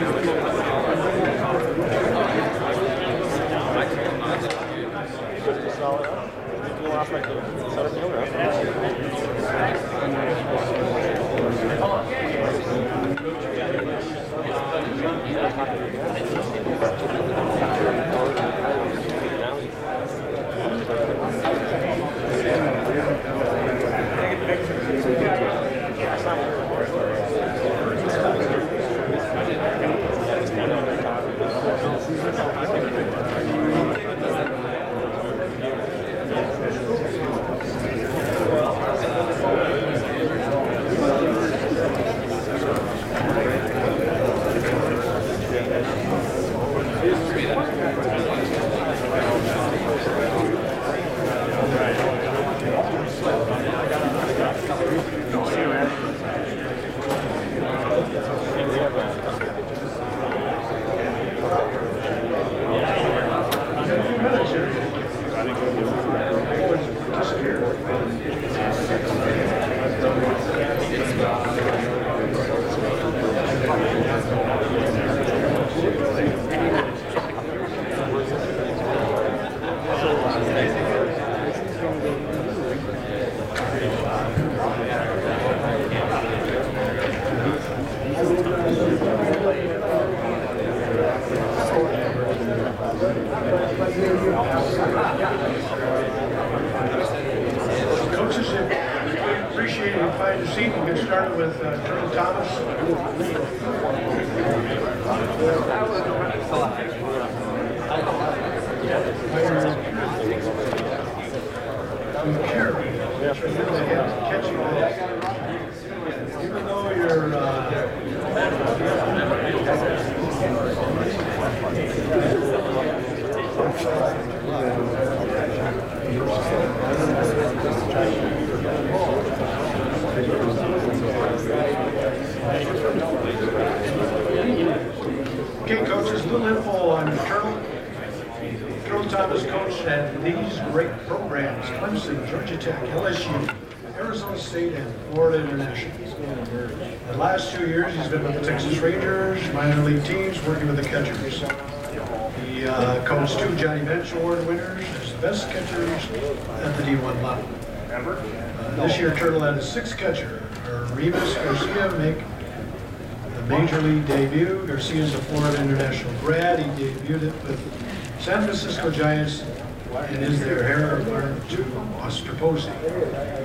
Coaches, Turtle Thomas. Carry. Catching ball. Even though you're, uh, Okay, coaches, a little info on Colonel. Thomas coached at these great programs, Clemson, Georgia Tech, LSU, Arizona State, and Florida International. The last two years, he's been with the Texas Rangers, minor league teams, working with the catchers. He uh, coached two Johnny Bench Award winners as the best catchers at the D1 level. Uh, This year, Turtle had a sixth catcher, Aramis Garcia, make the major league debut. Garcia is a Florida international grad. He debuted it with San Francisco Giants and is their heir apparent to Buster Posey.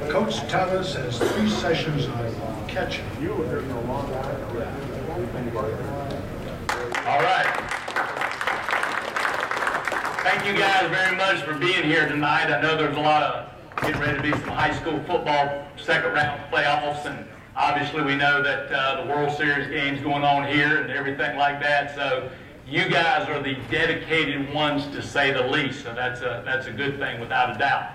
Coach Thomas has three sessions on catching. New and her long arm all right. Thank you guys very much for being here tonight. I know there's a lot of, getting ready to be some high school football second round playoffs, and obviously we know that uh, the World Series game's going on here and everything like that, so you guys are the dedicated ones to say the least, so that's a, that's a good thing without a doubt.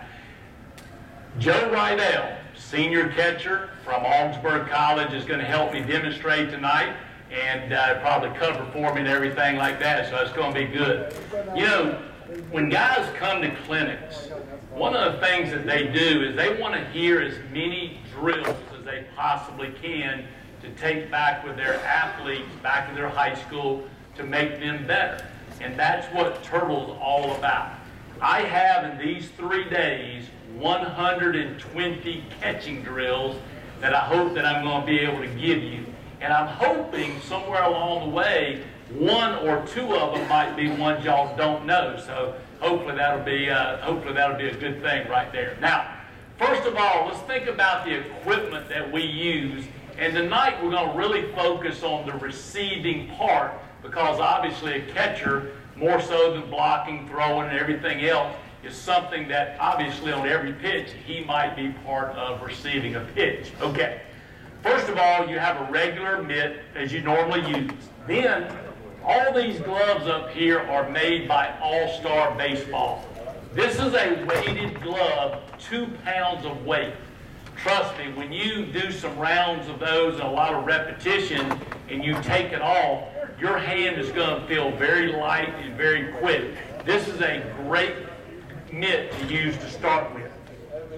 Joe Rydell, senior catcher from Augsburg College, is going to help me demonstrate tonight and uh, probably cover for me and everything like that, so it's going to be good. You know, when guys come to clinics, one of the things that they do is they want to hear as many drills as they possibly can to take back with their athletes back in their high school to make them better. And that's what Turtle's all about. I have in these three days 120 catching drills that I hope that I'm going to be able to give you. And I'm hoping somewhere along the way, one or two of them might be ones y'all don't know. So hopefully that'll be uh, hopefully that'll be a good thing right there. Now, first of all, let's think about the equipment that we use. And tonight we're going to really focus on the receiving part because obviously a catcher, more so than blocking, throwing, and everything else, is something that obviously on every pitch he might be part of receiving a pitch. Okay. First of all, you have a regular mitt as you normally use. Then, all these gloves up here are made by All Star Baseball. This is a weighted glove, two pounds of weight. Trust me, when you do some rounds of those and a lot of repetition and you take it off, your hand is going to feel very light and very quick. This is a great mitt to use to start with.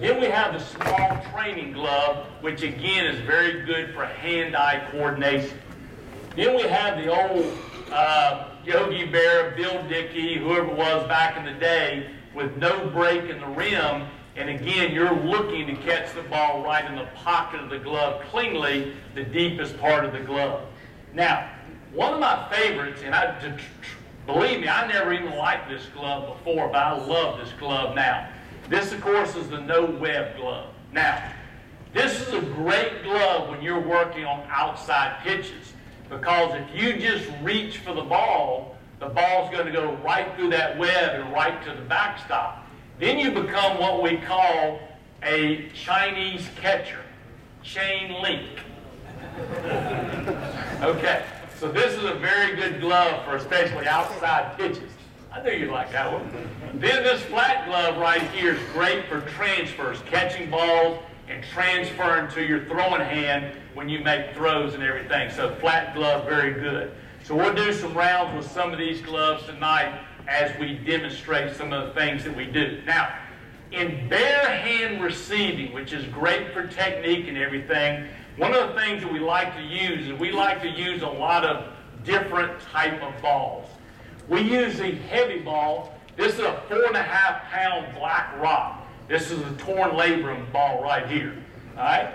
Then we have the small training glove, which again is very good for hand-eye coordination. Then we have the old uh, Yogi Berra, Bill Dickey, whoever it was back in the day, with no break in the rim. And again, you're looking to catch the ball right in the pocket of the glove cleanly, the deepest part of the glove. Now, one of my favorites, and I, believe me, I never even liked this glove before, but I love this glove now. This, of course, is the no web glove. Now, this is a great glove when you're working on outside pitches because if you just reach for the ball, the ball's going to go right through that web and right to the backstop. Then you become what we call a Chinese catcher, chain link. okay, so this is a very good glove for especially outside pitches. I knew you'd like that one. Then this flat glove right here is great for transfers, catching balls and transferring to your throwing hand when you make throws and everything. So flat glove, very good. So we'll do some rounds with some of these gloves tonight as we demonstrate some of the things that we do. Now, in bare hand receiving, which is great for technique and everything, one of the things that we like to use is we like to use a lot of different type of balls. We use a heavy ball. This is a four and a half pound black rock. This is a torn labrum ball right here. All right?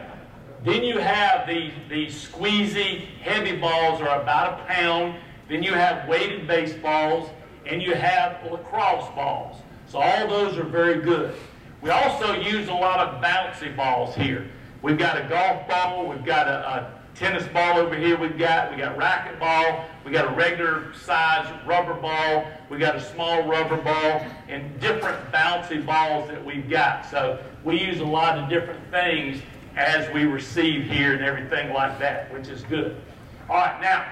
Then you have the, the squeezy heavy balls are about a pound. Then you have weighted baseballs and you have lacrosse balls. So all those are very good. We also use a lot of bouncy balls here. We've got a golf ball, we've got a, a tennis ball over here we've got, we got racket ball, we got a regular size rubber ball, we got a small rubber ball, and different bouncy balls that we've got. So we use a lot of different things as we receive here and everything like that, which is good. All right, now,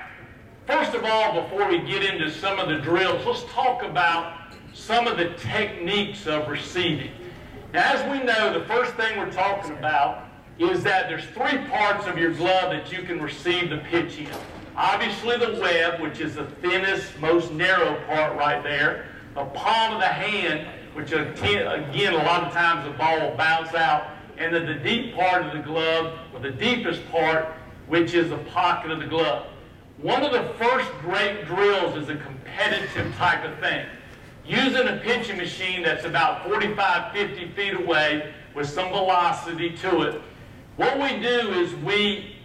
first of all, before we get into some of the drills, let's talk about some of the techniques of receiving. Now, as we know, the first thing we're talking about is that there's three parts of your glove that you can receive the pitch in. Obviously the web, which is the thinnest, most narrow part right there. The palm of the hand, which again, a lot of times the ball will bounce out. And then the deep part of the glove, or the deepest part, which is the pocket of the glove. One of the first great drills is a competitive type of thing. Using a pitching machine that's about 45, 50 feet away with some velocity to it, what we do is we,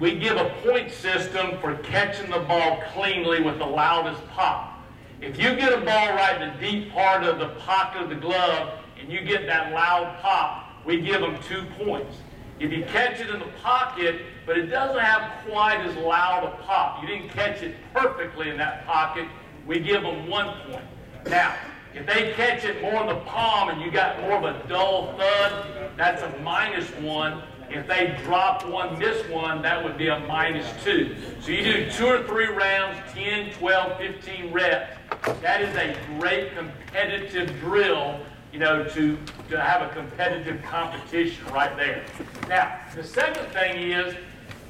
we give a point system for catching the ball cleanly with the loudest pop. If you get a ball right in the deep part of the pocket of the glove and you get that loud pop, we give them two points. If you catch it in the pocket, but it doesn't have quite as loud a pop, you didn't catch it perfectly in that pocket, we give them one point. Now, if they catch it more in the palm and you got more of a dull thud, that's a minus one. If they drop one, miss one, that would be a minus two. So you do two or three rounds, 10, 12, 15 reps. That is a great competitive drill, you know, to, to have a competitive competition right there. Now, the second thing is,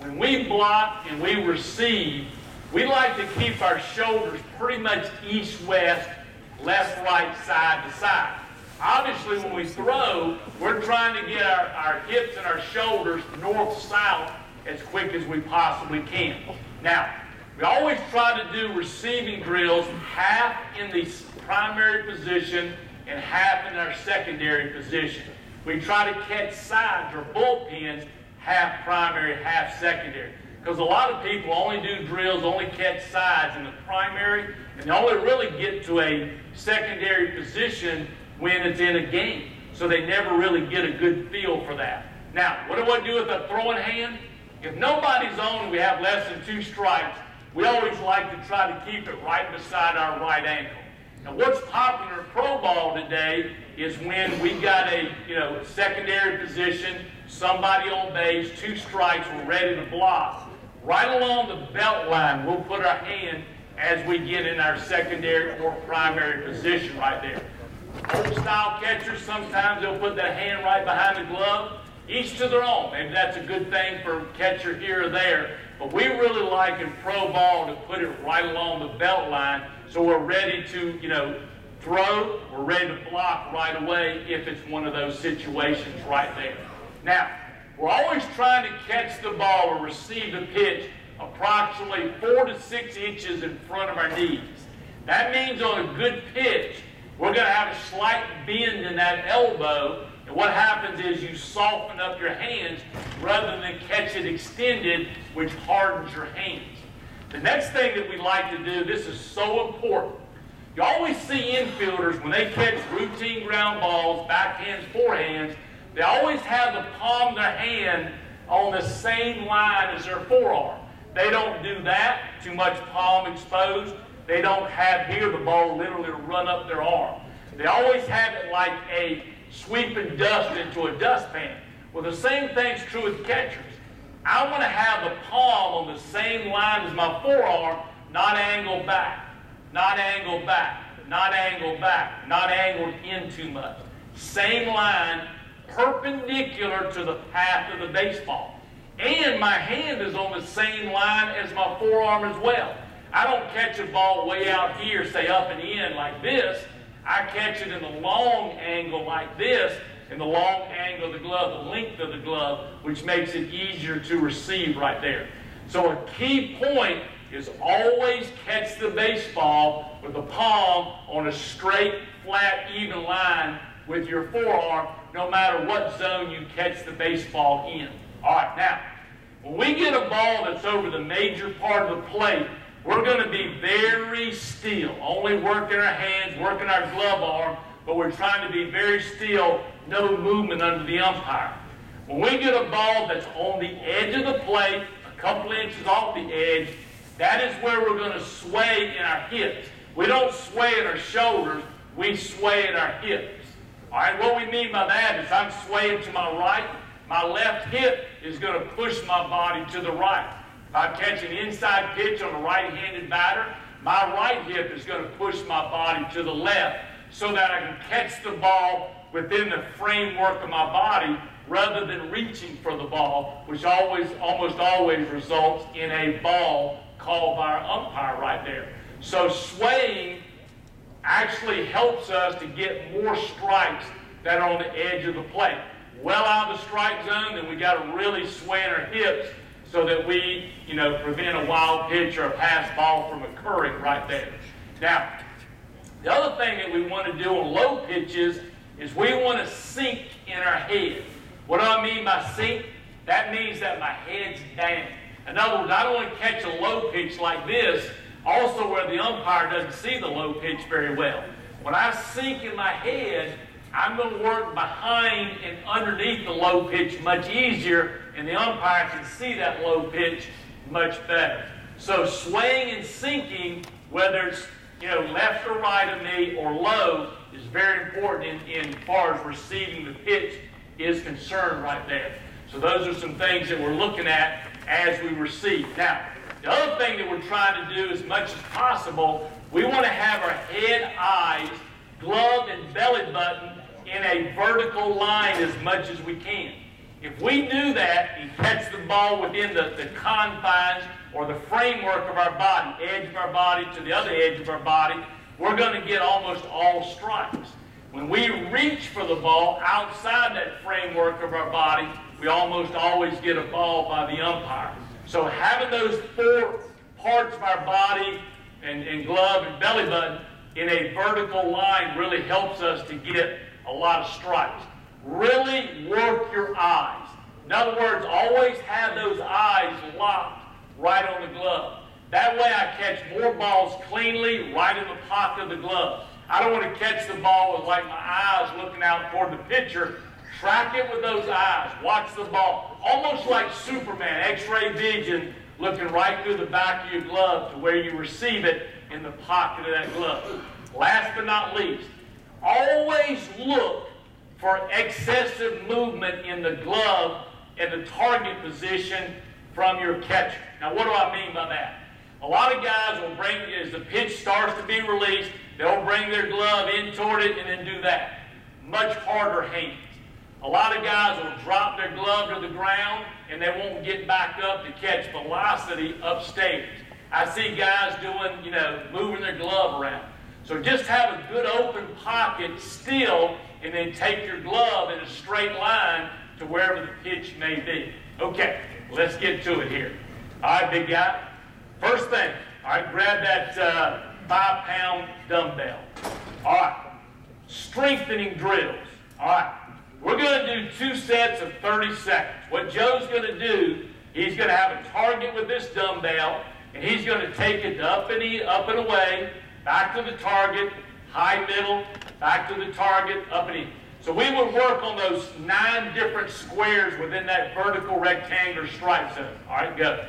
when we block and we receive, we like to keep our shoulders pretty much east-west, left-right, side to side. Obviously, when we throw, we're trying to get our, our hips and our shoulders north-south as quick as we possibly can. Now, we always try to do receiving drills half in the primary position and half in our secondary position. We try to catch sides or bullpens half primary, half secondary. Because a lot of people only do drills, only catch sides in the primary, and they only really get to a secondary position when it's in a game. So they never really get a good feel for that. Now, what do I do with a throwing hand? If nobody's on we have less than two strikes, we always like to try to keep it right beside our right ankle. Now, what's popular in pro ball today is when we got a you know secondary position, somebody on base, two strikes, we're ready to block. Right along the belt line, we'll put our hand as we get in our secondary or primary position right there. Old style catchers, sometimes they'll put their hand right behind the glove. Each to their own. Maybe that's a good thing for catcher here or there. But we really like in pro ball to put it right along the belt line so we're ready to, you know, throw, we're ready to block right away if it's one of those situations right there. Now, we're always trying to catch the ball or receive the pitch approximately four to six inches in front of our knees. That means on a good pitch, we're going to have a slight bend in that elbow. And what happens is you soften up your hands rather than catch it extended, which hardens your hands. The next thing that we like to do, this is so important. You always see infielders when they catch routine ground balls, backhands, forehands, they always have the palm of their hand on the same line as their forearm. They don't do that, too much palm exposed. They don't have here the ball literally run up their arm. They always have it like a sweeping dust into a dustpan. Well, the same thing's true with catchers. I want to have the palm on the same line as my forearm, not angled back, not angled back, not angled back, not angled in too much. Same line, perpendicular to the path of the baseball. And my hand is on the same line as my forearm as well. I don't catch a ball way out here, say up and in like this. I catch it in the long angle like this, in the long angle of the glove, the length of the glove, which makes it easier to receive right there. So a key point is always catch the baseball with the palm on a straight, flat, even line with your forearm, no matter what zone you catch the baseball in. All right, now, when we get a ball that's over the major part of the plate, we're going to be very still, only working our hands, working our glove arm, but we're trying to be very still, no movement under the umpire. When we get a ball that's on the edge of the plate, a couple inches off the edge, that is where we're going to sway in our hips. We don't sway in our shoulders, we sway in our hips. All right, what we mean by that is I'm swaying to my right, my left hip is going to push my body to the right. I'm catching inside pitch on a right-handed batter, my right hip is going to push my body to the left so that I can catch the ball within the framework of my body rather than reaching for the ball, which always, almost always results in a ball called by our umpire right there. So swaying actually helps us to get more strikes that are on the edge of the plate. Well out of the strike zone, then we got to really sway in our hips so that we, you know, prevent a wild pitch or a pass ball from occurring right there. Now, the other thing that we want to do on low pitches is we want to sink in our head. What do I mean by sink? That means that my head's down. In other words, I don't want to catch a low pitch like this, also where the umpire doesn't see the low pitch very well. When I sink in my head, I'm going to work behind and underneath the low pitch much easier, and the umpire can see that low pitch much better. So swaying and sinking, whether it's you know left or right of me or low, is very important in, in far as receiving the pitch is concerned right there. So those are some things that we're looking at as we receive. Now, the other thing that we're trying to do as much as possible, we want to have our head, eyes, glove, and belly button in a vertical line as much as we can. If we do that and catch the ball within the, the confines or the framework of our body, edge of our body to the other edge of our body, we're going to get almost all strikes. When we reach for the ball outside that framework of our body, we almost always get a ball by the umpire. So having those four parts of our body and, and glove and belly button in a vertical line really helps us to get a lot of strikes. Really work your eyes. In other words, always have those eyes locked right on the glove. That way I catch more balls cleanly right in the pocket of the glove. I don't want to catch the ball with like my eyes looking out toward the pitcher. Track it with those eyes. Watch the ball. Almost like Superman, x-ray vision, looking right through the back of your glove to where you receive it in the pocket of that glove. Last but not least, always look for excessive movement in the glove and the target position from your catcher. Now, what do I mean by that? A lot of guys will bring, as the pitch starts to be released, they'll bring their glove in toward it and then do that. Much harder hands. A lot of guys will drop their glove to the ground and they won't get back up to catch velocity upstage. I see guys doing, you know, moving their glove around. So just have a good open pocket still and then take your glove in a straight line to wherever the pitch may be. Okay, let's get to it here. All right, big guy. First thing, all right, grab that uh, five pound dumbbell. All right, strengthening drills. All right, we're going to do two sets of 30 seconds. What Joe's going to do, he's going to have a target with this dumbbell, and he's going to take it up and up and away, back to the target, high middle, back to the target, up and e. So we would work on those nine different squares within that vertical rectangular stripe zone. All right, go.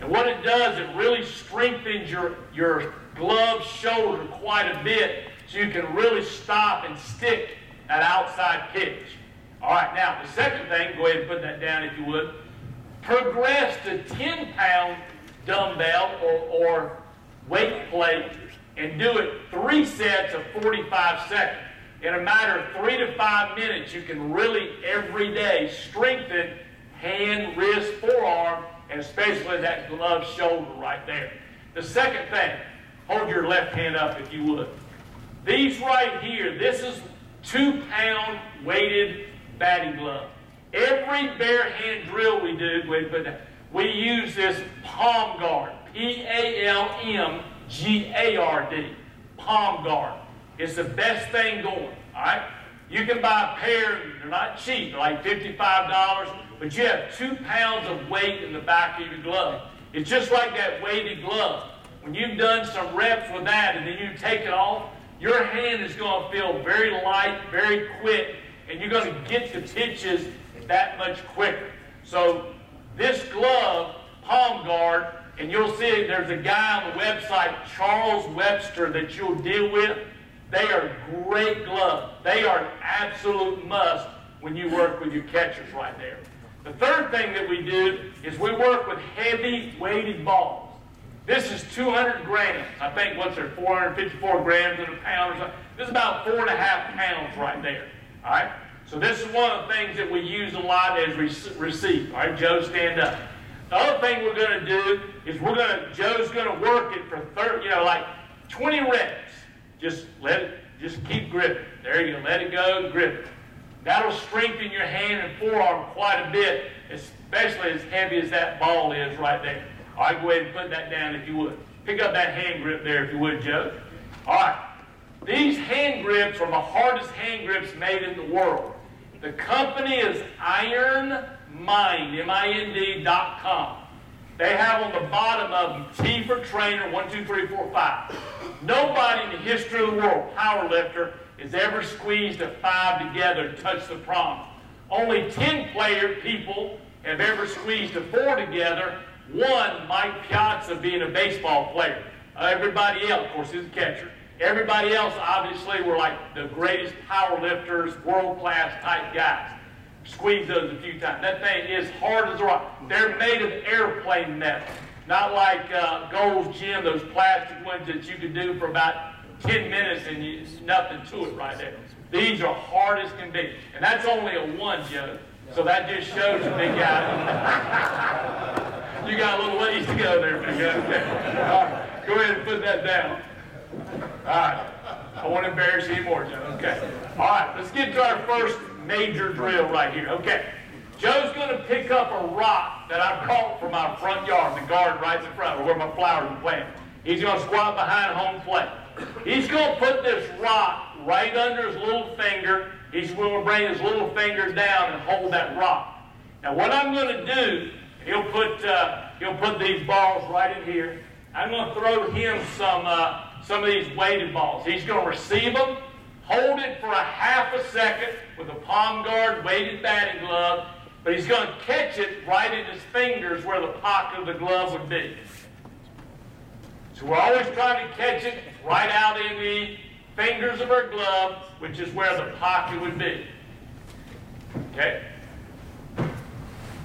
And what it does, it really strengthens your, your glove shoulder quite a bit so you can really stop and stick that outside pitch. All right, now the second thing, go ahead and put that down if you would. Progress to 10 pound dumbbell or, or weight plate and do it three sets of 45 seconds. In a matter of three to five minutes, you can really every day strengthen hand, wrist, forearm, and especially that glove shoulder right there. The second thing, hold your left hand up if you would. These right here, this is two pound weighted batting glove. Every bare hand drill we do, we, we use this palm guard, P A L M G A R D, palm guard. It's the best thing going, all right? You can buy a pair, they're not cheap, like $55, but you have two pounds of weight in the back of your glove. It's just like that weighted glove. When you've done some reps with that and then you take it off, your hand is going to feel very light, very quick, and you're going to get the pitches that much quicker. So this glove, palm guard, and you'll see there's a guy on the website, Charles Webster, that you'll deal with. They are great gloves. They are an absolute must when you work with your catchers right there. The third thing that we do is we work with heavy weighted balls. This is 200 grams. I think what's there, 454 grams in a pound or something. This is about four and a half pounds right there. All right. So this is one of the things that we use a lot as receive. All right, Joe, stand up. The other thing we're going to do is we're going to Joe's going to work it for 30, you know, like 20 reps. Just let it, just keep gripping. There you go. Let it go, grip it. That'll strengthen your hand and forearm quite a bit, especially as heavy as that ball is right there. All right, go ahead and put that down if you would. Pick up that hand grip there if you would, Joe. All right. These hand grips are the hardest hand grips made in the world. The company is Iron Mind, M-I-N-D dot com. They have on the bottom of them T for trainer, one, two, three, four, five. Nobody in the history of the world, power lifter, has ever squeezed a five together to touch the prom. Only 10 player people have ever squeezed a four together. One, Mike Piazza being a baseball player. Everybody else, of course, is a catcher. Everybody else, obviously, were like the greatest power lifters, world class type guys. Squeeze those a few times. That thing is hard as a rock. They're made of airplane metal, not like uh, Gold's Gym, those plastic ones that you can do for about 10 minutes and you, nothing to it right there. These are hard as can be. And that's only a one, Joe. So that just shows you, big guy. you got a little ways to go there, big guy. Right, go ahead and put that down. All right. I won't embarrass you anymore, Joe. Okay. All right, let's get to our first major drill right here. Okay. Joe's going to pick up a rock that I caught from my front yard, the garden right in front, of where my flowers are planted. He's going to squat behind home plate. He's going to put this rock right under his little finger. He's going to bring his little finger down and hold that rock. Now, what I'm going to do, he'll put uh, he'll put these balls right in here. I'm going to throw him some uh, some of these weighted balls. He's going to receive them, hold it for a half a second with a palm guard weighted batting glove, but he's going to catch it right in his fingers where the pocket of the glove would be. So we're always trying to catch it right out in the fingers of our glove, which is where the pocket would be. Okay?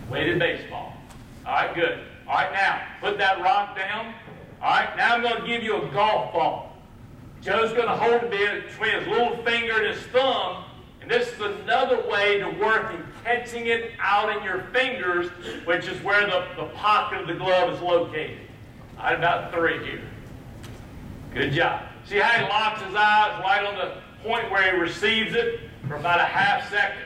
Weighted baseball. All right, good. All right, now, put that rock down. All right, now I'm going to give you a golf ball. Joe's going to hold it between his little finger and his thumb, and this is another way to work in catching it out in your fingers, which is where the, the pocket of the glove is located. All right, about three here. Good job. See how he locks his eyes right on the point where he receives it for about a half second?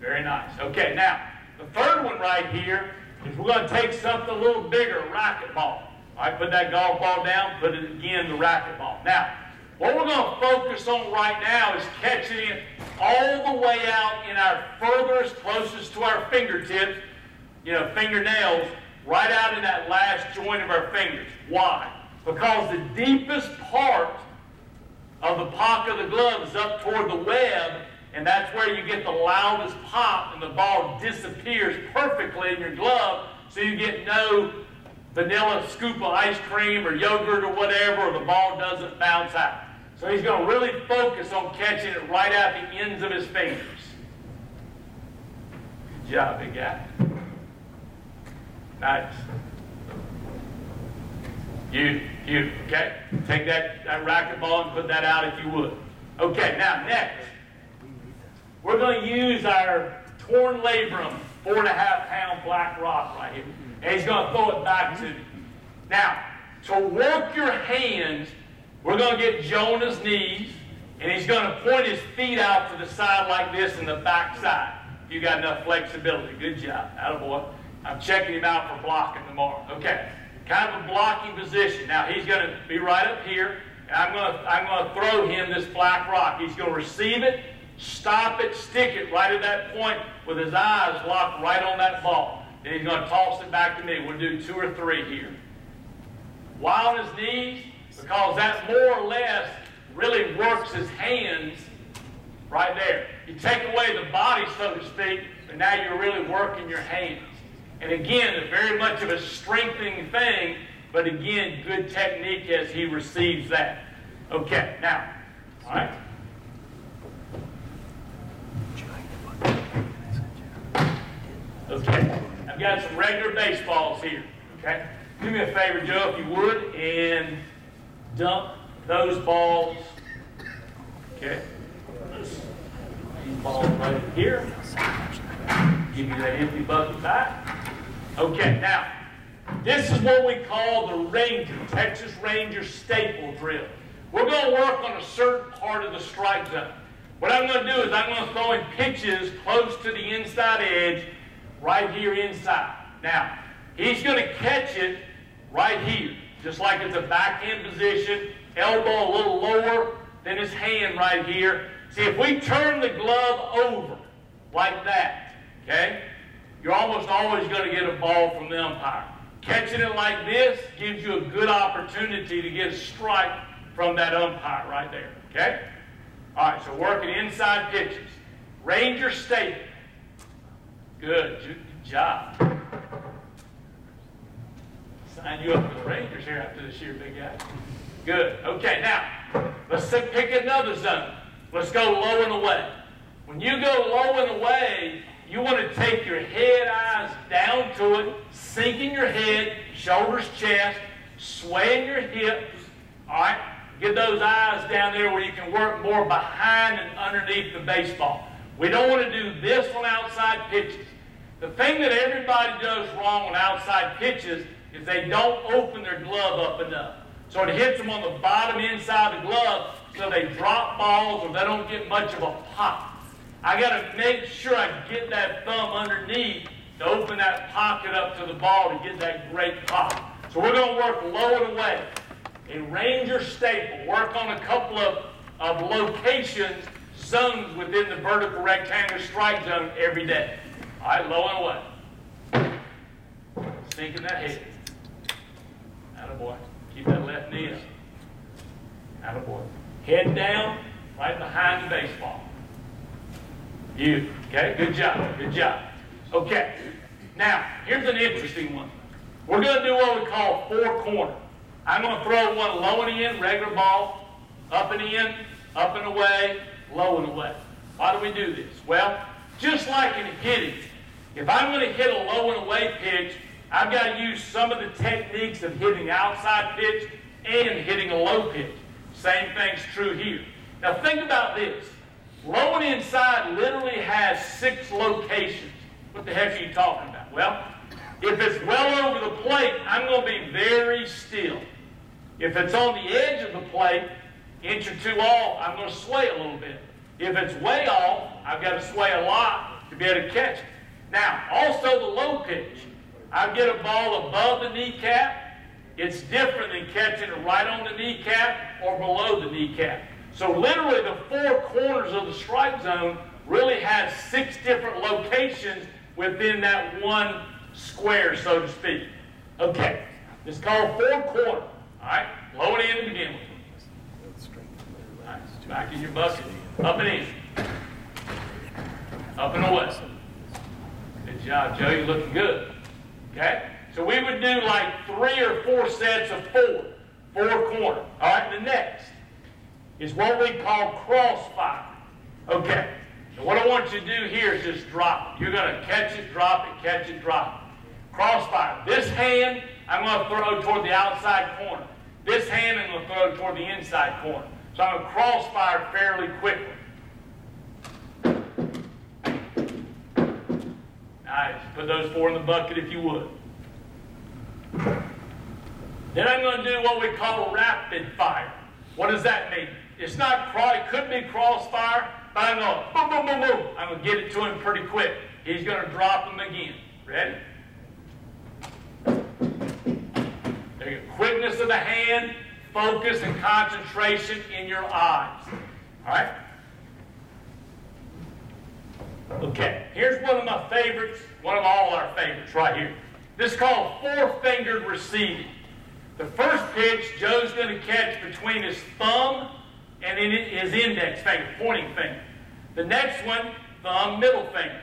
Very nice. Okay, now, the third one right here is we're going to take something a little bigger, a racquetball. All right, put that golf ball down, put it again, the racquetball. Now, what we're going to focus on right now is catching it all the way out in our furthest, closest to our fingertips, you know, fingernails, right out in that last joint of our fingers. Why? Because the deepest part of the pocket of the glove is up toward the web, and that's where you get the loudest pop, and the ball disappears perfectly in your glove, so you get no vanilla scoop of ice cream or yogurt or whatever, or the ball doesn't bounce out. So he's going to really focus on catching it right at the ends of his fingers. Good job, big guy. Nice. You, you, okay? Take that, that racquetball and put that out if you would. Okay, now next, we're going to use our torn labrum, four and a half pound black rock right here. And he's going to throw it back to you. Now, to work your hands, we're going to get Jonah's knees, and he's going to point his feet out to the side like this in the back side. You got enough flexibility. Good job. Attaboy. I'm checking him out for blocking tomorrow. Okay. Kind of a blocking position. Now he's going to be right up here, and I'm going to I'm going to throw him this black rock. He's going to receive it, stop it, stick it right at that point with his eyes locked right on that ball. Then he's going to toss it back to me. We'll do two or three here. While on his knees, because that more or less really works his hands right there. You take away the body, so to speak, but now you're really working your hands. And again, very much of a strengthening thing, but again, good technique as he receives that. Okay, now, all right. Okay, I've got some regular baseballs here. Okay, do me a favor, Joe, if you would, and dump those balls. Okay, these balls right here. Give you that empty bucket back. Okay, now, this is what we call the Ranger, Texas Ranger staple drill. We're going to work on a certain part of the strike zone. What I'm going to do is I'm going to throw in pitches close to the inside edge, right here inside. Now, he's going to catch it right here, just like it's a backhand position, elbow a little lower than his hand right here. See, if we turn the glove over like that, okay, you're almost always going to get a ball from the umpire. Catching it like this gives you a good opportunity to get a strike from that umpire right there, okay? All right, so working inside pitches. Ranger State. Good, good job. Sign you up for the Rangers here after this year, big guy. Good. Okay, now, let's pick another zone. Let's go low and away. When you go low and away, you want to take your head, eyes down to it, sinking your head, shoulders, chest, swaying your hips. All right? Get those eyes down there where you can work more behind and underneath the baseball. We don't want to do this on outside pitches. The thing that everybody does wrong on outside pitches is they don't open their glove up enough. So it hits them on the bottom inside the glove, so they drop balls or they don't get much of a pop. I got to make sure I get that thumb underneath to open that pocket up to the ball to get that great pop. So we're going to work low and away. A Ranger staple, work on a couple of, of locations, zones within the vertical rectangular strike zone every day. All right, low and away. Sinking that head. Attaboy. Keep that left knee up. Attaboy. Head down, right behind the baseball. You. Okay, good job. Good job. Okay. Now, here's an interesting one. We're going to do what we call four corner. I'm going to throw one low and in, regular ball, up and in, up and away, low and away. Why do we do this? Well, just like in hitting, if I'm going to hit a low and away pitch, I've got to use some of the techniques of hitting outside pitch and hitting a low pitch. Same thing's true here. Now think about this. Low and inside literally has six locations. What the heck are you talking about? Well, if it's well over the plate, I'm going to be very still. If it's on the edge of the plate, inch or two off, I'm going to sway a little bit. If it's way off, I've got to sway a lot to be able to catch it. Now, also the low pitch. I get a ball above the kneecap. It's different than catching it right on the kneecap or below the kneecap. So literally the four corners of the strike zone really has six different locations within that one square, so to speak. Okay, it's called four corner. All right, low and in to begin with. Back in your bucket, up and in, up and away. Good job, Joe. You're looking good. Okay, so we would do like three or four sets of four, four corner. All right, the next is what we call crossfire. Okay, so what I want you to do here is just drop it. You're going to catch it, drop it, catch it, drop it. Crossfire. This hand, I'm going to throw toward the outside corner. This hand, I'm going to throw toward the inside corner. So I'm going to crossfire fairly quickly. Nice. Put those four in the bucket if you would. Then I'm going to do what we call rapid fire. What does that mean? It's not cross, it could be crossfire, but I'm going to boom, boom, boom, boom. I'm going to get it to him pretty quick. He's going to drop them again. Ready? The quickness of the hand, focus and concentration in your eyes. All right? Okay, here's one of my favorites, one of all our favorites right here. This is called four-fingered receiving. The first pitch, Joe's going to catch between his thumb and his index finger, pointing finger. The next one, thumb, middle finger.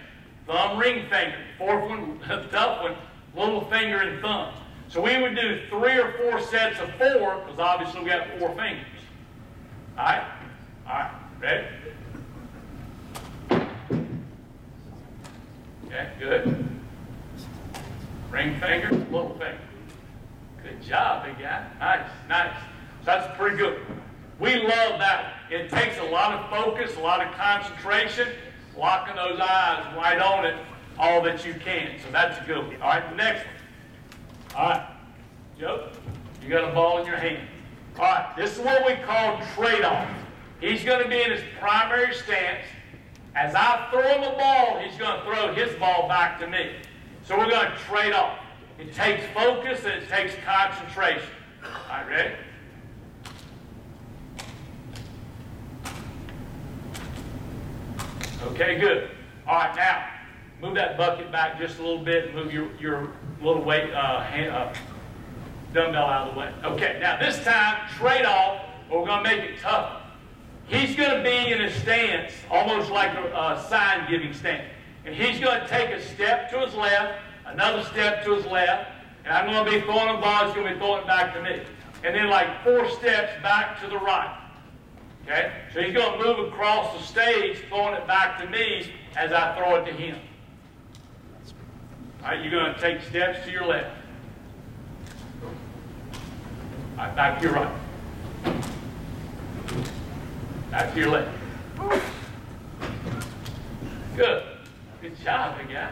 Thumb, ring finger. Fourth one, tough one, little finger and thumb. So we would do three or four sets of four, because obviously we got four fingers. All right? All right, ready? Okay, good. Ring finger, little finger. Good job, big guy. Nice, nice. That's pretty good. We love that. It takes a lot of focus, a lot of concentration, locking those eyes right on it all that you can. So that's a good one. All right, next one. All right, Joe, you got a ball in your hand. All right, this is what we call trade-off. He's going to be in his primary stance. As I throw him a ball, he's going to throw his ball back to me. So we're going to trade off. It takes focus and it takes concentration. All right, ready? Okay, good. All right, now, move that bucket back just a little bit move your, your little weight, uh, hand, uh, dumbbell out of the way. Okay, now this time, trade off, but we're going to make it tougher. He's going to be in a stance, almost like a, a sign-giving stance. And he's going to take a step to his left, another step to his left, and I'm going to be throwing a ball, he's going to be throwing it back to me. And then like four steps back to the right. Okay? So he's going to move across the stage, throwing it back to me as I throw it to him. All right, you're going to take steps to your left. All right, back to your right. Back to your left. Good. Good job, big guy.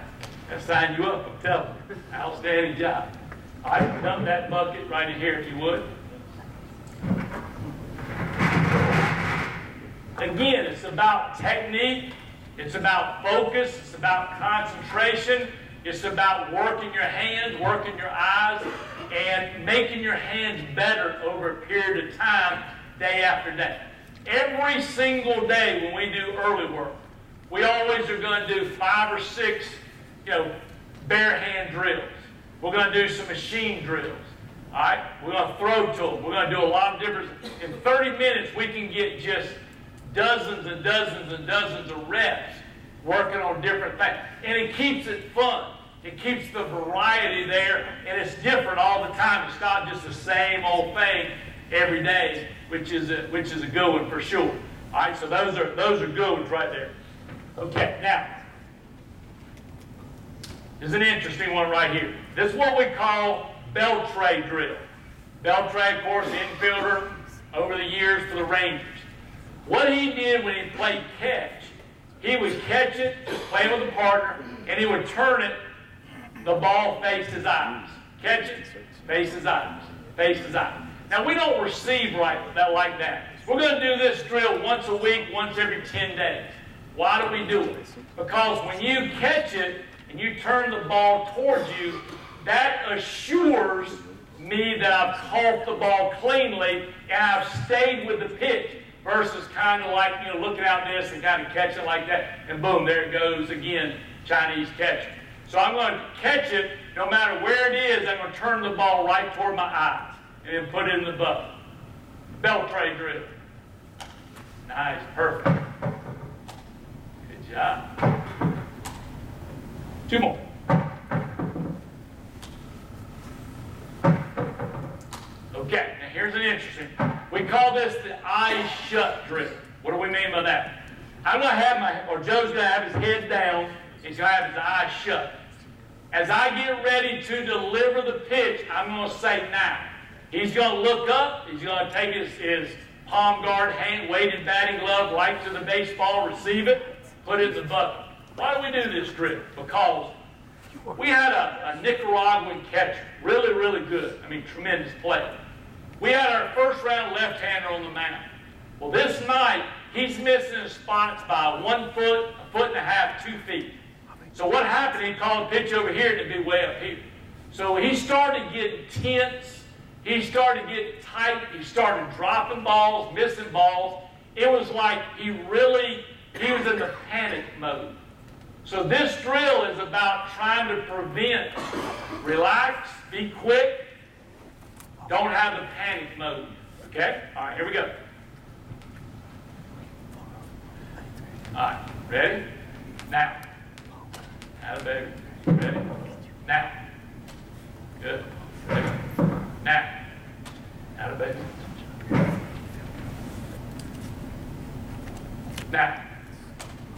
I sign you up, I'm telling you. Outstanding job. All right, dump that bucket right in here if you would. Again, it's about technique, it's about focus, it's about concentration, it's about working your hands, working your eyes, and making your hands better over a period of time, day after day. Every single day when we do early work, we always are going to do five or six, you know, bare hand drills. We're going to do some machine drills. All right? We're going to throw to them. We're going to do a lot of different. In 30 minutes, we can get just dozens and dozens and dozens of reps working on different things. And it keeps it fun. It keeps the variety there, and it's different all the time. It's not just the same old thing every day, which is a, which is a good one for sure. All right, so those are those are good ones right there. Okay, now there's an interesting one right here. This is what we call Beltre drill. Beltre, of course, infielder over the years for the Rangers. What he did when he played catch, he would catch it, play with a partner, and he would turn it, the ball face his eyes. Catch it, face his eyes, face his eyes. Now, we don't receive right that like that. We're going to do this drill once a week, once every 10 days. Why do we do it? Because when you catch it, and you turn the ball towards you, that assures me that I've caught the ball cleanly and I've stayed with the pitch versus kind of like, you know, looking out this and kind of catch it like that, and boom, there it goes again, Chinese catch. So I'm going to catch it no matter where it is, I'm going to turn the ball right toward my eyes and put it in the bucket. Beltre drill. Nice, perfect. Good job. Two more. Okay, now here's an interesting. We call this the eyes shut drill. What do we mean by that? I'm to have my, or Joe's to have his head down. He's to have his eyes shut. As I get ready to deliver the pitch, I'm to say now. He's going to look up. He's going to take his, his palm guard, hand, weighted batting glove right to the baseball, receive it, put it in the bucket. Why do we do this drill? Because we had a, a Nicaraguan catcher, really, really good. I mean, tremendous player. We had our first round left-hander on the mound. Well, this night, he's missing his spots by one foot, a foot and a half, two feet. So what happened, he called pitch over here to be way up here. So he started getting tense. He started getting tight. He started dropping balls, missing balls. It was like he really, he was in the panic mode. So this drill is about trying to prevent, relax, be quick, don't have the panic mode. Okay? All right, here we go. All right, ready? Now. Now, baby. Ready? Now. Good. Ready? Now. of baby. Now.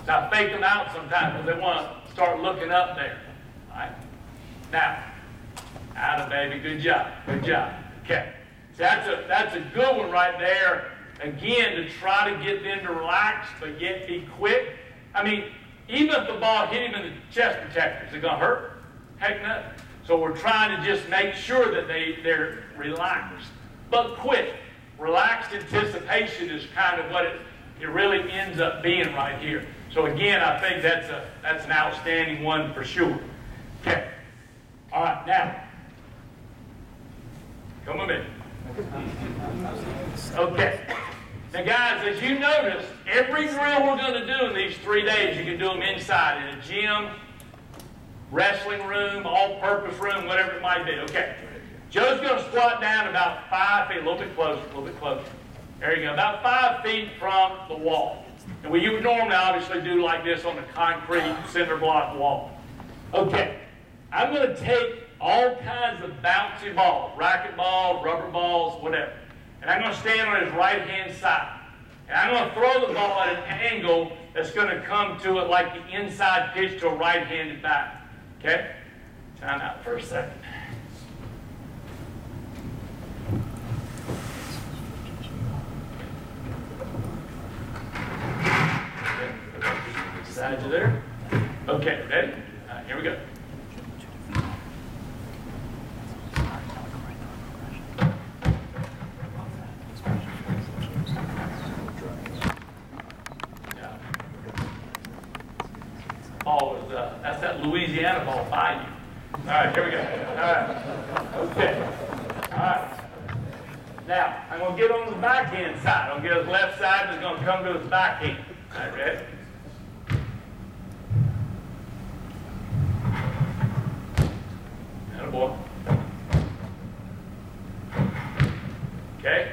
I fake them out sometimes because they want to start looking up there. All right? Now. Out of baby. Good job. Good job. Okay. So that's a, that's a good one right there. Again, to try to get them to relax, but yet be quick. I mean, even if the ball hit him in the chest protector, is it to hurt? Heck no. So we're trying to just make sure that they, they're relaxed, but quick. Relaxed anticipation is kind of what it, it really ends up being right here. So again, I think that's, a, that's an outstanding one for sure. Okay. All right, now. Come with me. Okay. Now, guys, as you notice, every drill we're going to do in these three days, you can do them inside in a gym, wrestling room, all-purpose room, whatever it might be. Okay. Joe's going to squat down about five feet, a little bit closer, a little bit closer. There you go, about five feet from the wall. And we would normally obviously do like this on a concrete cinder block wall. Okay. I'm going to take all kinds of bouncy balls, racket balls, rubber balls, whatever. And I'm going to stand on his right hand side. And I'm going to throw the ball at an angle that's going to come to it like the inside pitch to a right handed bat. Okay? Time out for a second. Okay, ready? Right, here we go. Ball was, uh, that's that Louisiana ball by you. All right, here we go. All right. Okay. All right. Now, I'm going to get on the backhand side. I'm going to get his left side, he's going to come to his backhand. All right, ready? boy. Okay?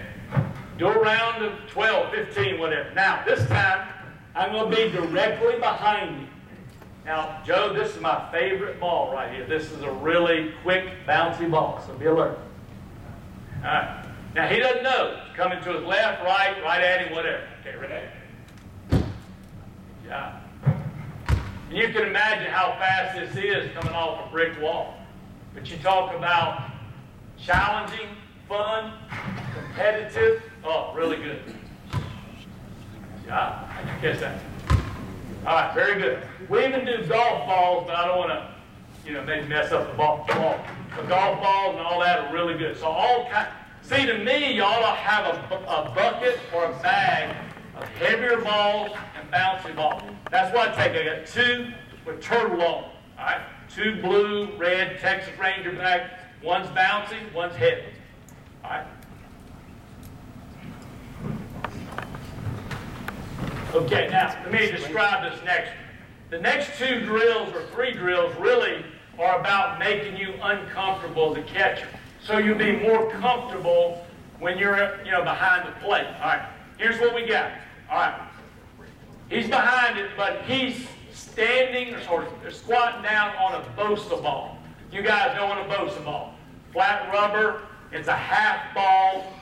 Do a round of 12, 15, whatever. Now, this time, I'm going to be directly behind you. Now, Joe, this is my favorite ball right here. This is a really quick, bouncy ball, so be alert. All right. Now, he doesn't know. It's coming to his left, right, right at him, whatever. Okay, ready? Yeah. And you can imagine how fast this is coming off a brick wall. But you talk about challenging, fun, competitive. Oh, really good. Yeah, I catch that. All right, very good. We even do golf balls, but I don't want to, you know, maybe mess up the ball. ball. But golf balls and all that are really good. So all kind. See, to me, you ought to have a, a bucket or a bag of heavier balls and bouncy balls. That's what I take. I got two with turtle on. All right. two blue, red Texas Ranger bags. One's bouncy, one's heavy. All right? Okay, now, let me describe this next. The next two drills, or three drills, really are about making you uncomfortable as a catcher. So you'll be more comfortable when you're, you know, behind the plate. All right, here's what we got. All right. He's behind it, but he's standing or squatting down on a BOSU ball. You guys know what a BOSU ball. Flat rubber, it's a half ball,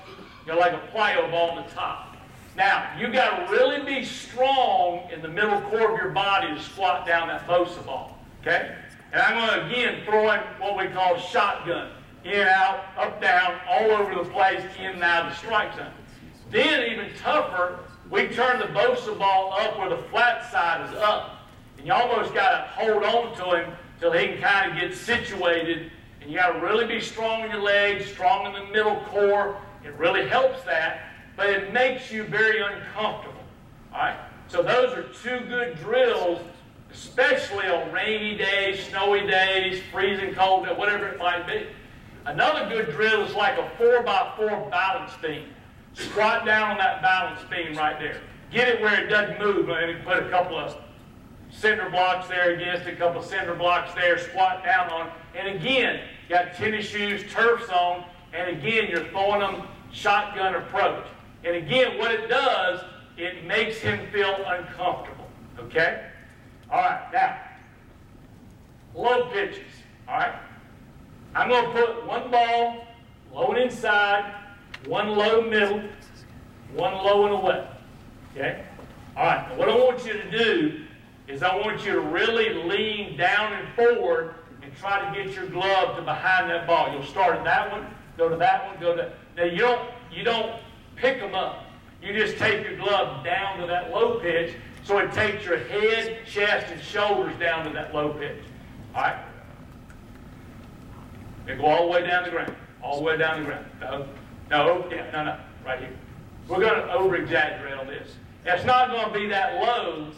you know, like a plyo ball on the top. Now, you got to really be strong in the middle core of your body to squat down that BOSU ball. Okay? And I'm going to again throw in what we call shotgun. In, out, up, down, all over the place, in and out of the strike zone. Then, even tougher, we turn the BOSU ball up where the flat side is up. And you almost got to hold on to him till he can kind of get situated. And you got to really be strong in your legs, strong in the middle core. It really helps that, but it makes you very uncomfortable. All right? So those are two good drills, especially on rainy days, snowy days, freezing cold, whatever it might be. Another good drill is like a 4 by 4 balance beam. Squat down on that balance beam right there. Get it where it doesn't move. Maybe put a couple of cinder blocks there against a couple of cinder blocks there, squat down on. And again, got tennis shoes, turfs on, and again, you're throwing them shotgun approach. And again, what it does, it makes him feel uncomfortable. Okay? All right, now, low pitches. All right? I'm going to put one ball low and inside, one low middle, one low and away. Okay? All right, now what I want you to do is I want you to really lean down and forward and try to get your glove to behind that ball. You'll start at that one, go to that one, go to now you don't you don't pick them up. You just take your glove down to that low pitch, so it takes your head, chest, and shoulders down to that low pitch. All right. And go all the way down the ground. All the way down the ground. No, no, yeah, no, no, right here. We're going to over exaggerate on this. It's not going to be that low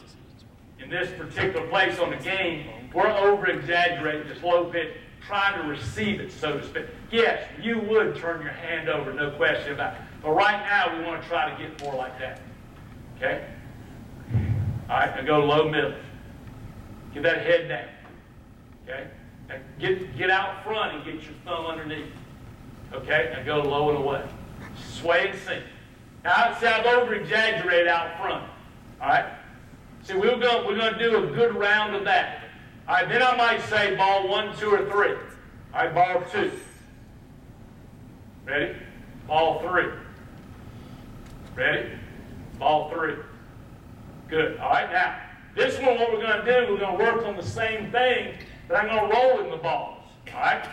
in this particular place on the game. We're over exaggerating this low pitch, trying to receive it, so to speak. Yes, you would turn your hand over, no question about it. But right now, we want to try to get more like that. Okay? All right, now go low middle. Get that head down. Okay? Now get, get out front and get your thumb underneath. Okay? Now go low and away. Sway and sink. Now, see, I've over exaggerated out front. All right? See, we're going, we're to do a good round of that. All right, then I might say ball one, two, or three. All right, ball two. Ready? Ball three. Ready? Ball three. Good. All right, now, this one, what we're going to do, we're going to work on the same thing, but I'm going to roll in the balls. All right?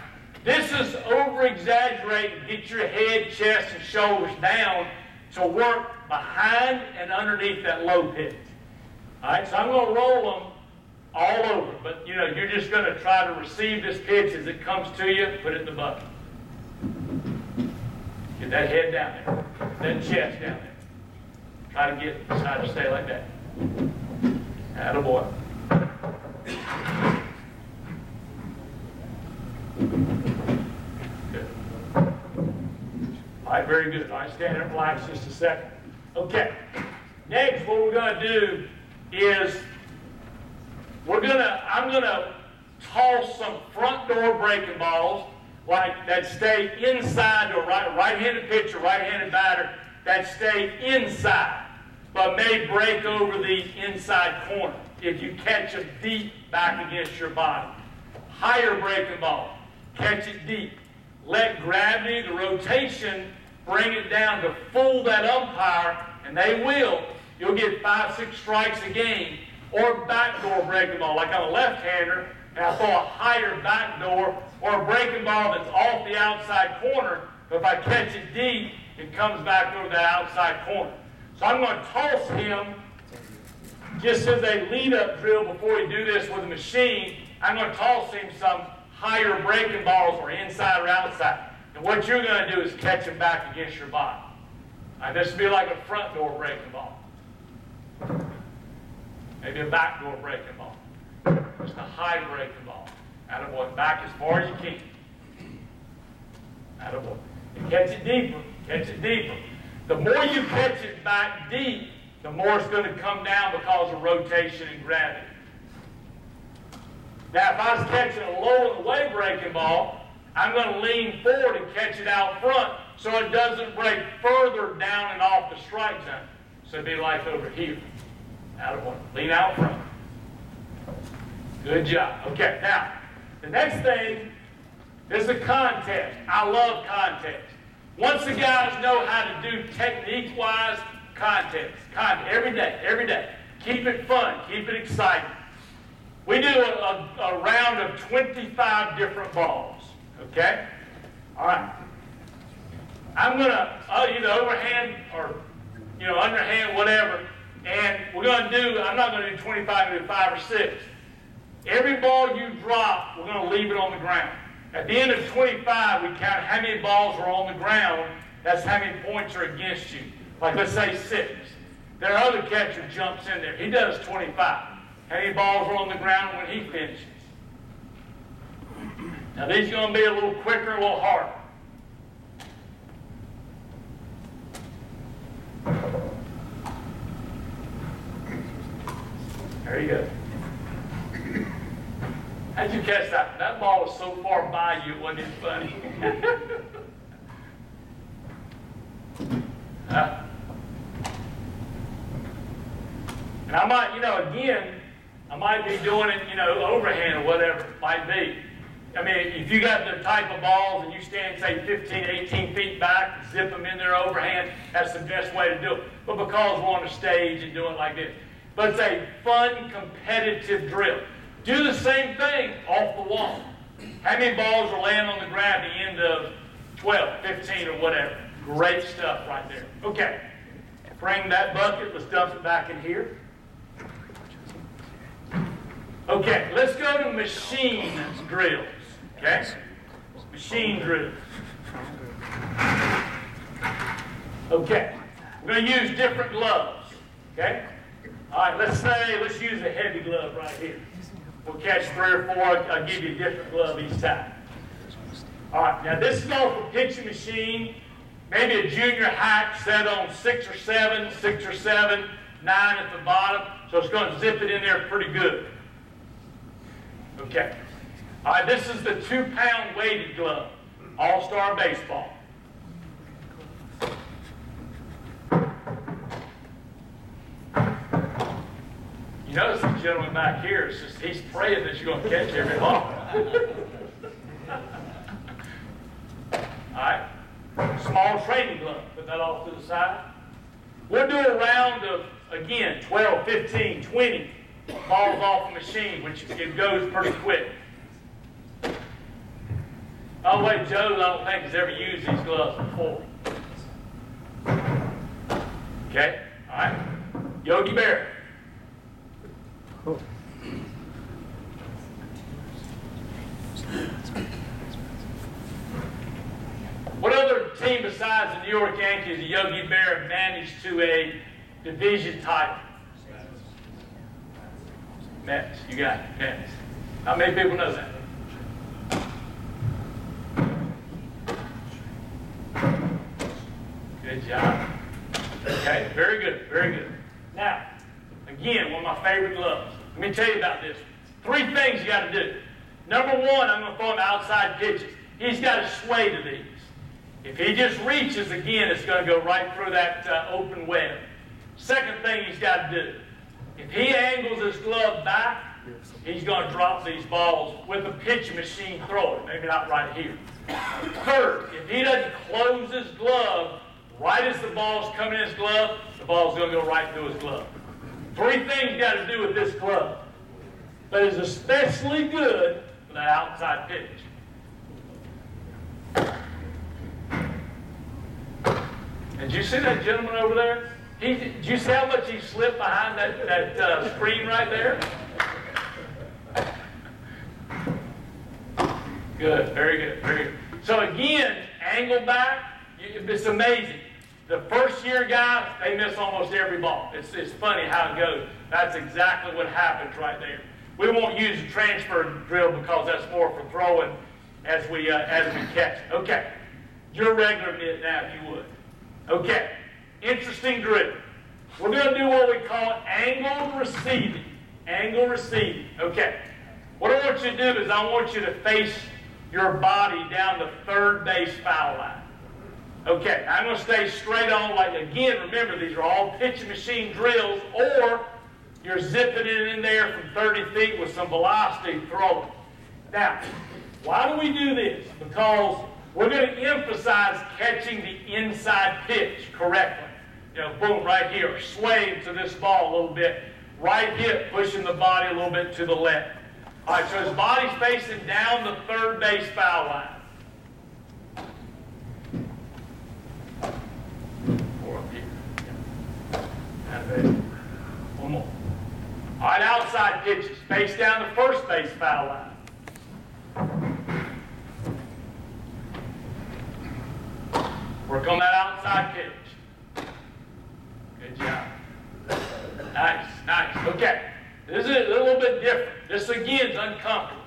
This is over exaggerating. Get your head, chest, and shoulders down to work behind and underneath that low pitch. All right, so I'm going to roll them all over, but you know, you're just going to try to receive this pitch as it comes to you, put it in the bucket. Get that head down there, that chest down there. Try to get, try to stay like that. Attaboy. Good. All right, very good. All right, stand there and relax just a second. Okay. Next, what we're going to do is we're gonna, I'm gonna toss some front door breaking balls like that stay inside the right, right-handed pitcher, right-handed batter, that stay inside, but may break over the inside corner if you catch them deep back against your body. Higher breaking ball, catch it deep. Let gravity, the rotation, bring it down to fool that umpire, and they will. You'll get five, six strikes a game or backdoor breaking ball. Like I'm a left-hander, and I throw a higher backdoor or a breaking ball that's off the outside corner. But if I catch it deep, it comes back over that outside corner. So I'm going to toss him just as a lead-up drill before we do this with a machine. I'm going to toss him some higher breaking balls or inside or outside. And what you're going to do is catch him back against your body. Right, this would be like a front door breaking ball. Maybe a back door breaking ball. Just a high breaking ball. Attaboy. Back as far as you can. Attaboy. And catch it deeper. Catch it deeper. The more you catch it back deep, the more it's going to come down because of rotation and gravity. Now, if I was catching a low in the way breaking ball, I'm going to lean forward and catch it out front so it doesn't break further down and off the strike zone. So it'd be like over here. Out of one. Lean out front. Good job. Okay, now, the next thing is a contest. I love contests. Once the guys know how to do technique-wise contests, content, every day, every day. Keep it fun, keep it exciting. We do a, a, a round of 25 different balls, okay? All right. I'm going to uh, either overhand or, you know, underhand, whatever. And we're going to do, I'm not going to do 25, I'm going to do five or six. Every ball you drop, we're going to leave it on the ground. At the end of 25, we count how many balls are on the ground. That's how many points are against you. Like let's say six. Their other catcher jumps in there. He does 25. How many balls are on the ground when he finishes? Now these are going to be a little quicker, a little harder. There you go. You catch that? That ball was so far by you, it wasn't even funny. And I might, you know, again, I might be doing it, you know, overhand or whatever it might be. I mean, if you got the type of balls and you stand, say, 15, 18 feet back, zip them in there overhand, that's the best way to do it. But because we're on the stage and doing it like this. But it's a fun, competitive drill. Do the same thing off the wall. How many balls are laying on the ground at the end of 12, 15, or whatever? Great stuff right there. Okay. Bring that bucket. Let's dump it back in here. Okay, let's go to machine drills. Okay? Machine drills. Okay. We're going to use different gloves. Okay? All right, let's say, let's use a heavy glove right here. We'll catch three or four. I'll give you a different glove each time. All right, now this is all for pitching machine. Maybe a junior hack set on six or seven, six or seven, nine at the bottom. So it's going to zip it in there pretty good. Okay. All right, this is the two-pound weighted glove, All-Star Baseball. You notice the gentleman back here, just, he's praying that you're going to catch every ball. All right. Small training glove. Put that off to the side. We'll do a round of, again, 12, 15, 20 balls off the machine, which it goes pretty quick. Oh, wait, Joe, I don't think has ever used these gloves before. Okay? All right. Yogi Berra. What other team besides the New York Yankees, the Yogi Berra managed to a division title? Mets. You got it. Mets. How many people know that? Good job. Okay, very good, very good. Now, again, one of my favorite gloves. Let me tell you about this. Three things you got to do. Number one, I'm going to throw him outside pitches. He's got to sway to these. If he just reaches again, it's going to go right through that uh, open web. Second thing he's got to do, if he angles his glove back, he's going to drop these balls with a pitch machine thrower. Maybe not right here. Third, if he doesn't close his glove right as the ball's coming in his glove, the ball's going to go right through his glove. Three things got to do with this club But it's especially good for that outside pitch. And did you see that gentleman over there? He, did you see how much he slipped behind that, that uh, screen right there? Good, very good, very good. So again, angle back, it's amazing. The first year guys, they miss almost every ball. It's, it's funny how it goes. That's exactly what happens right there. We won't use a transfer drill because that's more for throwing as we, uh, as we catch. Okay, your regular mitt now, if you would. Okay, interesting drill. We're going to do what we call angled receiving. Angle receiving. Okay. What I want you to do is I want you to face your body down the third base foul line. Okay, I'm going to stay straight on like, again, remember these are all pitching machine drills or you're zipping it in there from 30 feet with some velocity throwing. Now, why do we do this? Because we're going to emphasize catching the inside pitch correctly. You know, boom, right here, swaying to this ball a little bit. Right hip pushing the body a little bit to the left. All right, so his body's facing down the third base foul line. Or up here. One more. All right, outside pitches. Face down the first base foul line. Work on that outside pitch. Good job. Nice, nice. Okay. This is a little bit different. This again is uncomfortable.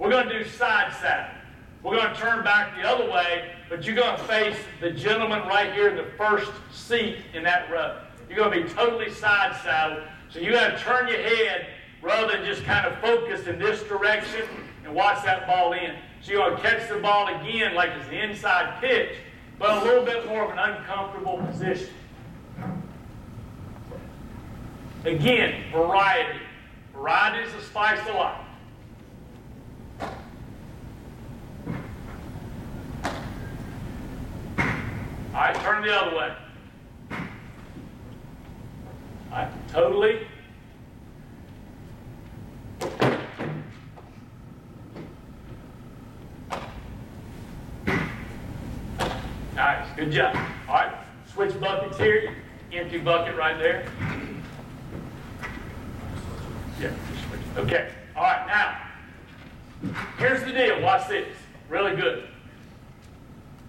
We're going to do side saddle. We're going to turn back the other way, but you're going to face the gentleman right here in the first seat in that row. You're going to be totally side saddled. So you got to turn your head rather than just kind of focus in this direction and watch that ball in. So you're going to catch the ball again like it's the inside pitch, but a little bit more of an uncomfortable position. Again, variety. Variety is the spice of life. All right, turn the other way. Right, totally. Nice, good job. All right, switch buckets here. Empty bucket right there. Yeah, okay. All right, now, here's the deal. Watch this. Really good.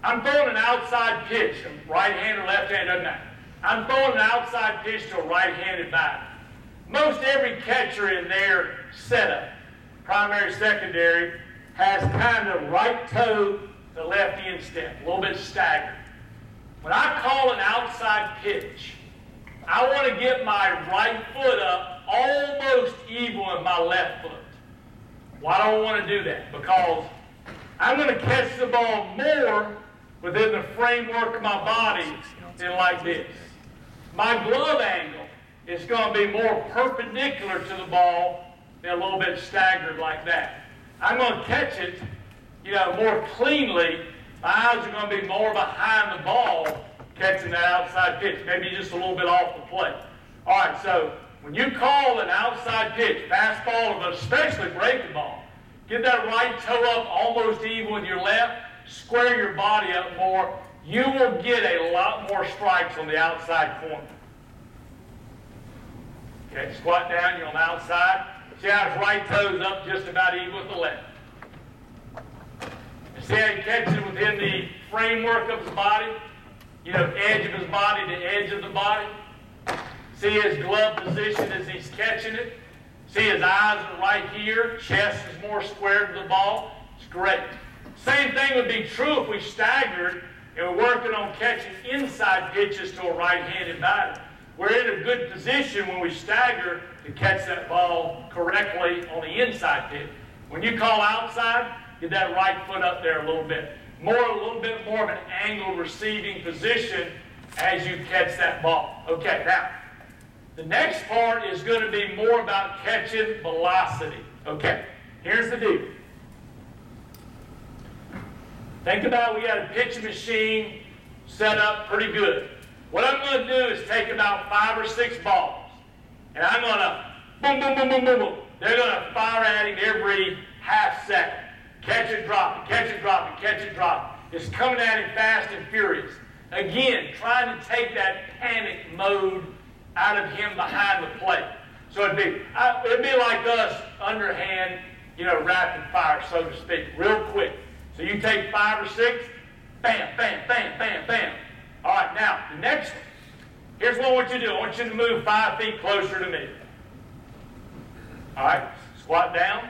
I'm throwing an outside pitch, right hand or left hand, doesn't matter. I'm throwing an outside pitch to a right-handed batter. Most every catcher in their setup, primary, secondary, has kind of right toe to left instep, a little bit staggered. When I call an outside pitch, I want to get my right foot up almost even with my left foot. Why do I want to do that? Because I'm going to catch the ball more within the framework of my body than like this. My glove angle is going to be more perpendicular to the ball than a little bit staggered like that. I'm going to catch it, you know, more cleanly. My eyes are going to be more behind the ball catching that outside pitch, maybe just a little bit off the plate. All right, so when you call an outside pitch, fastball, but especially breaking ball, get that right toe up almost even with your left, square your body up more, you will get a lot more strikes on the outside corner. Okay, squat down, you're on the outside. See how his right toe's up just about even with the left. See how he catches it within the framework of his body? You know, edge of his body to edge of the body. See his glove position as he's catching it. See his eyes are right here. Chest is more squared to the ball. It's great. Same thing would be true if we staggered and we're working on catching inside pitches to a right-handed batter. We're in a good position when we stagger to catch that ball correctly on the inside pitch. When you call outside, get that right foot up there a little bit. More, a little bit more of an angled receiving position as you catch that ball. Okay, now, the next part is going to be more about catching velocity. Okay, here's the deal. Think about we got a pitching machine set up pretty good. What I'm going to do is take about five or six balls, and I'm going to boom, boom, boom, boom, boom, boom. They're going to fire at him every half second. Catch it, drop it, catch it, drop it, catch it, drop it. It's coming at him fast and furious. Again, trying to take that panic mode out of him behind the plate. So it'd be, I, it'd be like us underhand, you know, rapid fire, so to speak, real quick. So you take five or six, bam, bam, bam, bam, bam. All right, now, the next. Here's what I want you to do. I want you to move five feet closer to me. All right, Squat down.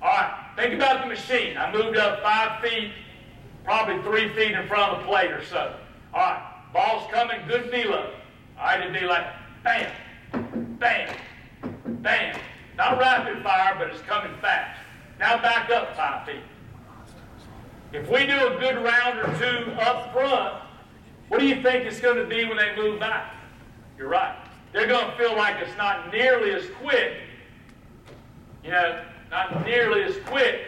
All right, think about the machine. I moved up five feet, probably three feet in front of the plate or so. All right, ball's coming, good velo. All right, it'd be like bam, bam, bam. Not rapid fire, but it's coming fast. Now back up five feet. If we do a good round or two up front, what do you think it's going to be when they move back? You're right. They're going to feel like it's not nearly as quick, you know, not nearly as quick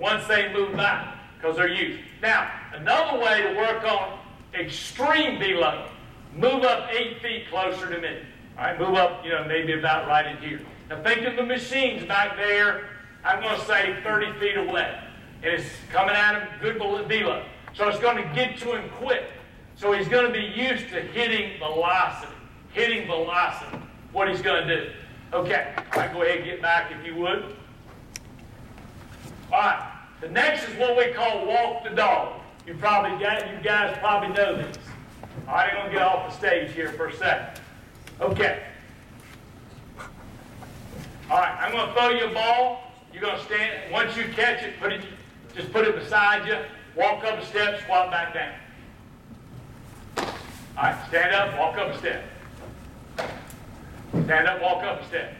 once they move back because they're used. Now, another way to work on extreme velo, move up eight feet closer to me. All right, move up, you know, maybe about right in here. Now think of the machines back there, I'm going to say 30 feet away. It's coming at him, good velo. So it's going to get to him quick. So he's going to be used to hitting velocity. Hitting velocity. What he's going to do. Okay, right, go ahead and get back if you would. All right, the next is what we call walk the dog. You probably got, you guys probably know this. All right, I'm going to get off the stage here for a second. Okay. All right, I'm going to throw you a ball. You're going to stand. Once you catch it, put it, just put it beside you. Walk up a step, squat back down. All right, stand up, walk up a step. Stand up, walk up a step.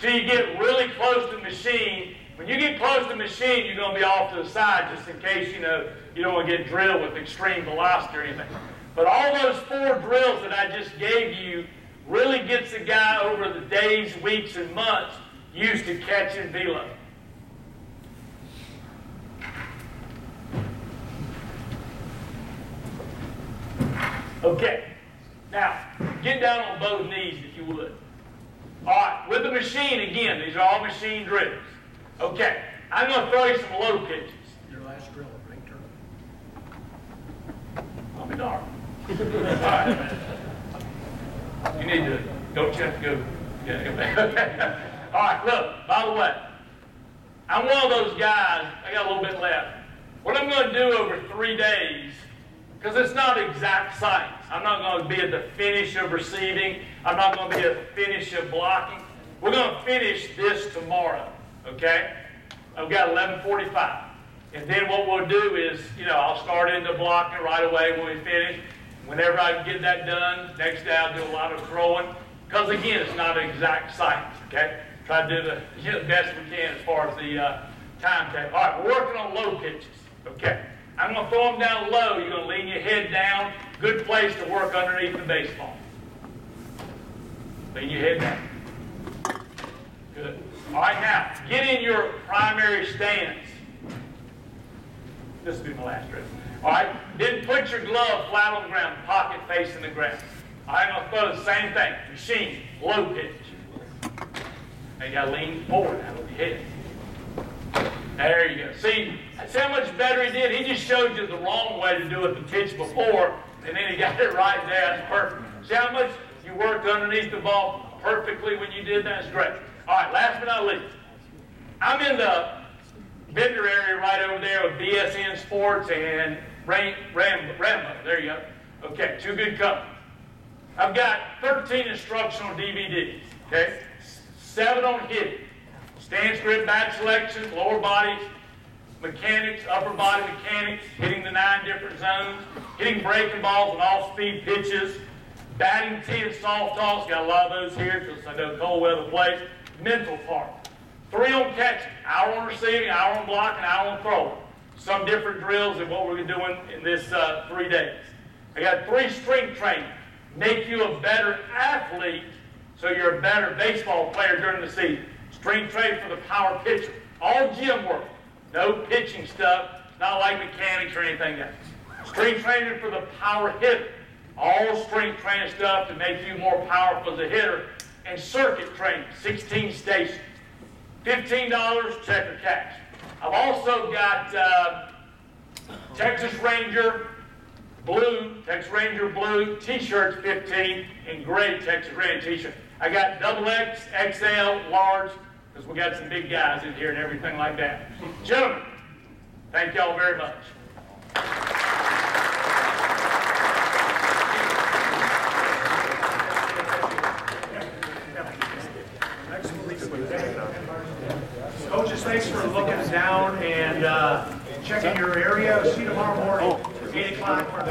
So you get really close to the machine. When you get close to the machine, you're going to be off to the side just in case, you know, you don't want to get drilled with extreme velocity or anything. But all those four drills that I just gave you really gets the guy over the days, weeks, and months used to catching velo. Okay, now get down on both knees if you would. All right, with the machine again, these are all machine drills. Okay, I'm going to throw you some low pitches. Your last drill, right turn. I'll be darned. All right. You need to, don't you have to go? Yeah, go back. All right, look, by the way, I'm one of those guys, I got a little bit left. What I'm going to do over three days, because it's not exact science. I'm not going to be at the finish of receiving. I'm not going to be at the finish of blocking. We're going to finish this tomorrow, okay? I've got 1145. And then what we'll do is, you know, I'll start into blocking right away when we finish. Whenever I get that done, next day I'll do a lot of throwing. Because again, it's not an exact science, okay? Try to do the, you know, best we can as far as the uh, timetable. All right, we're working on low pitches, okay? I'm going to throw them down low. You're going to lean your head down. Good place to work underneath the baseball. Lean your head down. Good. All right, now, get in your primary stance. This will be my last drill. All right, then put your glove flat on the ground, pocket facing the ground. All right, I'm going to throw the same thing. Machine, low pitch. Now you got to lean forward out of your head. There you go. See, that's how much better he did. He just showed you the wrong way to do it the pitch before, and then he got it right there. That's perfect. See how much you worked underneath the ball perfectly when you did that? That's great. All right, last but not least. I'm in the vendor area right over there with BSN Sports and Ram, Ram, Rambo. There you go. Okay, two good companies. I've got 13 instructional DVDs, okay? Seven on hitting. Stance grip, back selection, lower body mechanics, upper body mechanics, hitting the nine different zones, hitting breaking balls and off-speed pitches, batting tee and soft toss, got a lot of those here because I know cold weather plays. Mental part. Three on catching, hour on receiving, hour on blocking, hour on throwing. Some different drills than what we're doing in this uh, three days. I got three strength training. Make you a better athlete so you're a better baseball player during the season. Strength training for the power pitcher. All gym work. No pitching stuff. Not like mechanics or anything else. Strength training for the power hitter. All strength training stuff to make you more powerful as a hitter. And circuit training, 16 stations. $15 check or cash. I've also got uh, Texas Ranger blue, Texas Ranger blue t-shirts 15 and gray Texas Ranger t-shirt. I got double X, XL, large, because we got some big guys in here and everything like that. Gentlemen, thank y'all very much. Coaches, thanks for looking down and uh, checking your area. See you tomorrow morning, 8 o'clock.